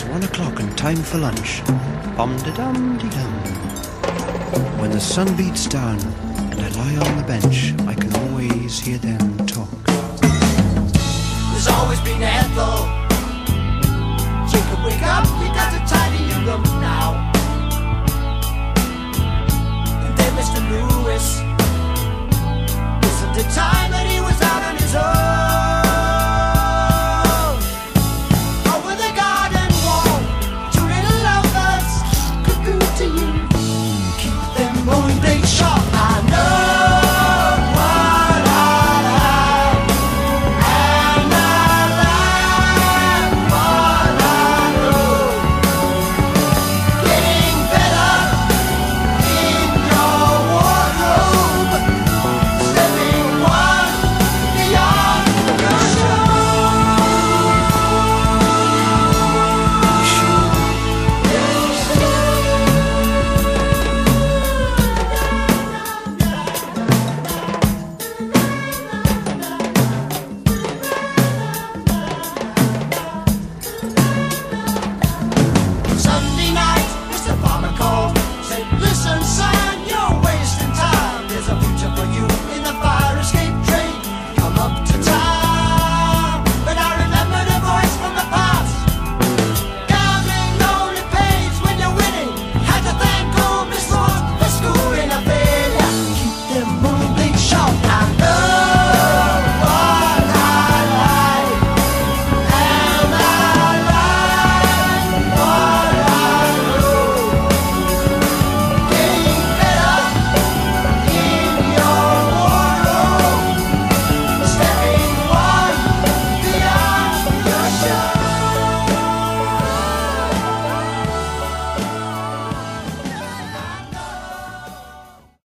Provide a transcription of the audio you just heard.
It's one o'clock and time for lunch. Bum de dum de dum. When the sun beats down and I lie on the bench, I can always hear them talk. There's always been Ethel. Jacob, wake up, you got to tidy your room now.